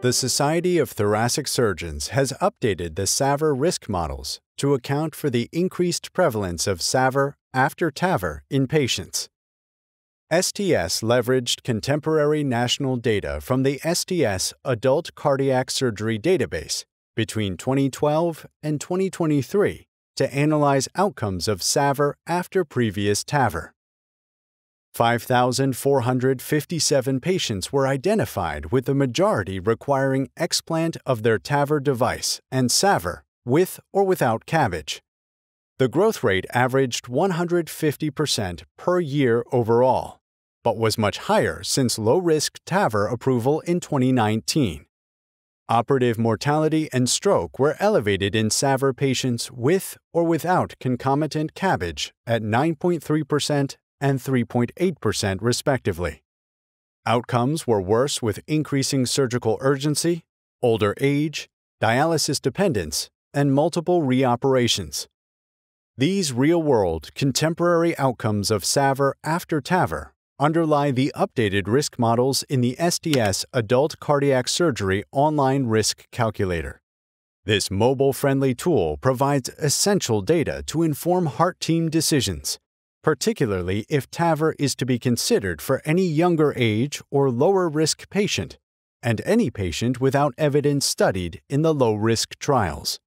The Society of Thoracic Surgeons has updated the SAVR risk models to account for the increased prevalence of SAVR after TAVR in patients. STS leveraged contemporary national data from the STS Adult Cardiac Surgery Database between 2012 and 2023 to analyze outcomes of SAVR after previous TAVR. 5,457 patients were identified with the majority requiring explant of their TAVR device and SAVR with or without CABG. The growth rate averaged 150% per year overall, but was much higher since low risk TAVR approval in 2019. Operative mortality and stroke were elevated in SAVR patients with or without concomitant CABG at 9.3% and 3.8%, respectively. Outcomes were worse with increasing surgical urgency, older age, dialysis dependence, and multiple reoperations. These real world, contemporary outcomes of SAVR after TAVR underlie the updated risk models in the STS Adult Cardiac Surgery Online Risk Calculator. This mobile friendly tool provides essential data to inform heart team decisions particularly if TAVR is to be considered for any younger age or lower risk patient, and any patient without evidence studied in the low risk trials.